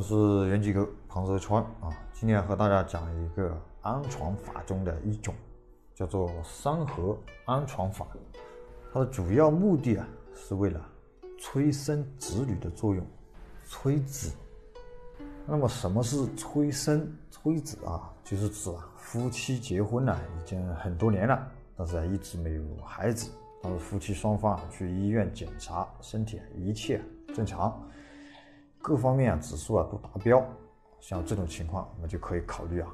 我是袁继科庞泽川啊，今天和大家讲一个安床法中的一种，叫做三合安床法。它的主要目的啊，是为了催生子女的作用，催子。那么什么是催生催子啊？就是指啊，夫妻结婚了已经很多年了，但是啊一直没有孩子，但是夫妻双方啊去医院检查身体一切正常。各方面指数啊都达标，像这种情况，我们就可以考虑啊，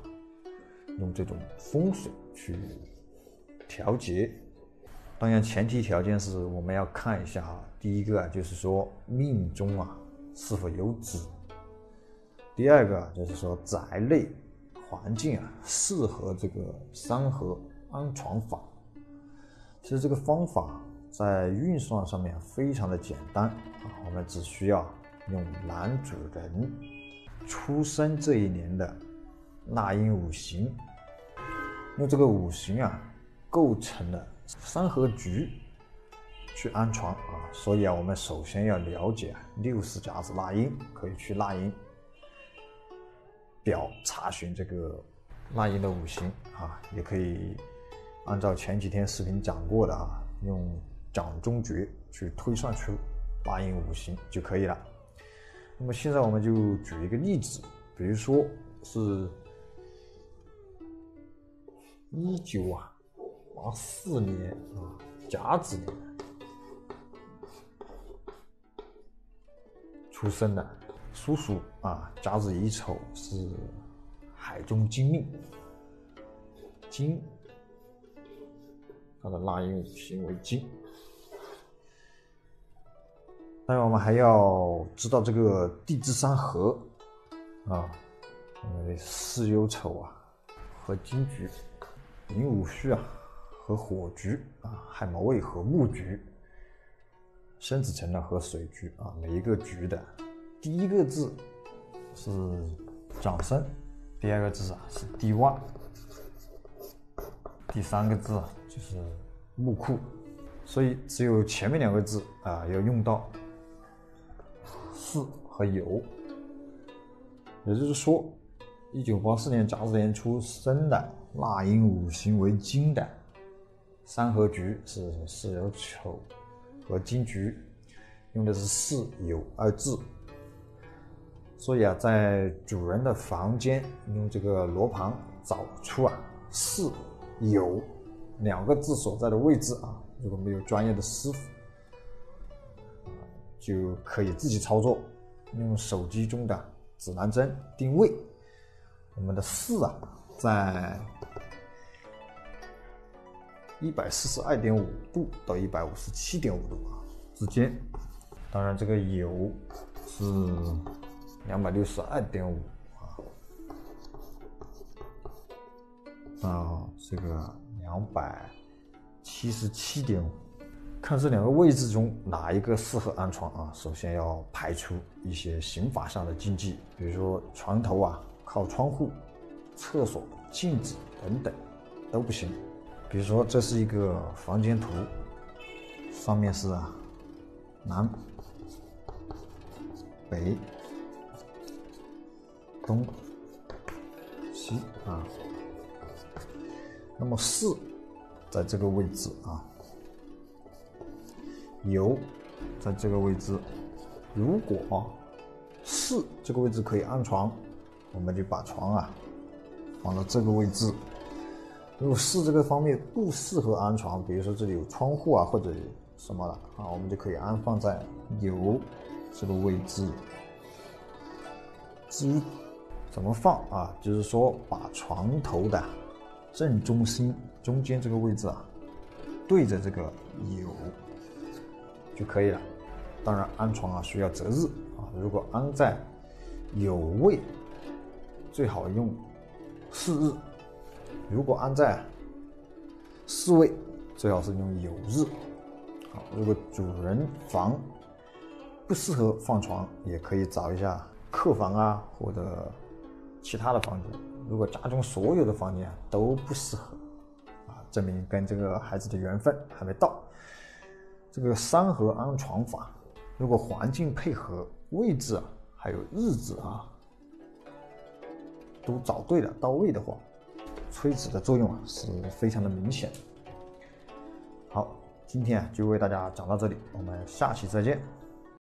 用这种风水去调节。当然，前提条件是我们要看一下啊，第一个啊就是说命中啊是否有子；第二个就是说宅内环境啊适合这个三合安床法。其实这个方法在运算上面非常的简单啊，我们只需要。用男主人出生这一年的纳音五行，用这个五行啊构成了三合局去安床啊，所以啊，我们首先要了解六十甲子纳音，可以去纳音表查询这个纳音的五行啊，也可以按照前几天视频讲过的啊，用掌中诀去推算出纳音五行就可以了。那么现在我们就举一个例子，比如说是一九啊八四年啊甲子年出生的，属鼠啊甲子乙丑是海中金命，金，它的纳音五行为金。当然，我们还要知道这个地支三合啊，因为巳酉丑啊和金局，寅午戌啊和火局啊，亥卯未和木局，申子辰呢和水局啊，每一个局的第一个字是长生，第二个字啊是地旺，第三个字就是木库，所以只有前面两个字啊要用到。巳和酉，也就是说，一九八四年甲子年出生的纳音五行为金的三合局是四酉丑和金局，用的是巳酉二字。所以啊，在主人的房间用这个罗盘找出啊巳酉两个字所在的位置啊，如果没有专业的师傅。就可以自己操作，用手机中的指南针定位，我们的四啊，在一百四十二点五度到一百五十七点五度啊之间，当然这个油是两百六十二点五啊，到这个两百七十七点五。看这两个位置中哪一个适合安床啊？首先要排除一些刑法上的禁忌，比如说床头啊靠窗户、厕所、镜子等等都不行。比如说这是一个房间图，上面是啊南、北、东、西啊，那么四在这个位置啊。有，在这个位置，如果四这个位置可以安床，我们就把床啊放到这个位置。如果四这个方面不适合安床，比如说这里有窗户啊或者什么的啊，我们就可以安放在有这个位置。至于怎么放啊，就是说把床头的正中心中间这个位置啊对着这个有。就可以了。当然，安床啊需要择日啊。如果安在有位，最好用巳日；如果安在巳位，最好是用酉日。好，如果主人房不适合放床，也可以找一下客房啊或者其他的房间。如果家中所有的房间都不适合，啊，证明跟这个孩子的缘分还没到。这个三合安床法，如果环境配合、位置啊，还有日子啊，都找对了、到位的话，催子的作用啊，是非常的明显。好，今天啊，就为大家讲到这里，我们下期再见。